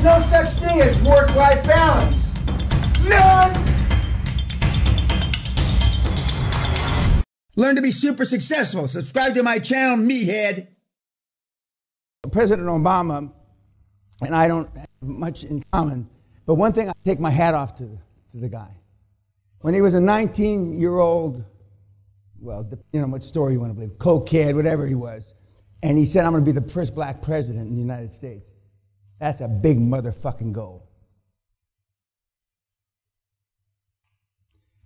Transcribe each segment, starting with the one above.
There's no such thing as work-life balance. None! Learn to be super successful. Subscribe to my channel, Meathead. President Obama and I don't have much in common, but one thing I take my hat off to, to the guy. When he was a 19 year old, well, depending on what story you want to believe, cokehead, whatever he was, and he said, I'm going to be the first black president in the United States. That's a big motherfucking goal.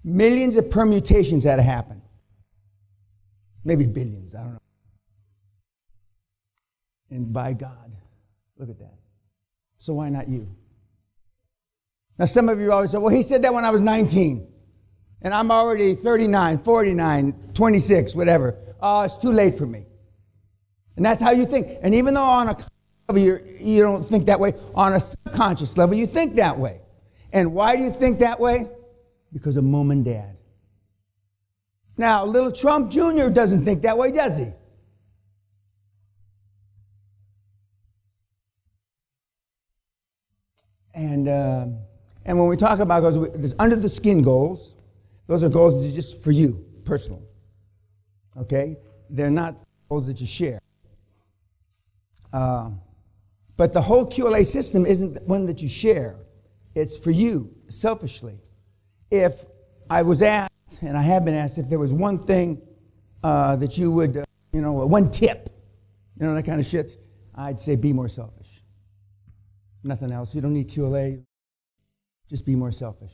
Millions of permutations to happen. Maybe billions, I don't know. And by God, look at that. So why not you? Now, some of you always say, well, he said that when I was 19, and I'm already 39, 49, 26, whatever. Oh, it's too late for me. And that's how you think. And even though on a level you don't think that way, on a subconscious level you think that way. And why do you think that way? Because of mom and dad. Now, little Trump Jr. doesn't think that way, does he? And, uh, and when we talk about goals, there's under the skin goals. Those are goals that are just for you, personal. Okay? They're not goals that you share. Uh, but the whole QLA system isn't one that you share. It's for you, selfishly. If I was asked, and I have been asked, if there was one thing uh, that you would, uh, you know, one tip, you know, that kind of shit, I'd say be more selfish. Nothing else. You don't need QLA. Just be more selfish.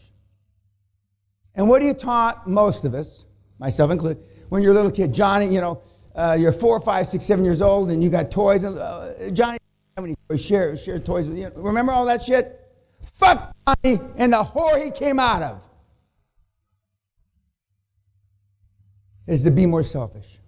And what are you taught, most of us, myself included, when you're a little kid? Johnny, you know, uh, you're four, five, six, seven years old, and you got toys. And uh, Johnny, many toys? Share, share toys. With, you remember all that shit? Fuck and the whore he came out of. Is to be more selfish.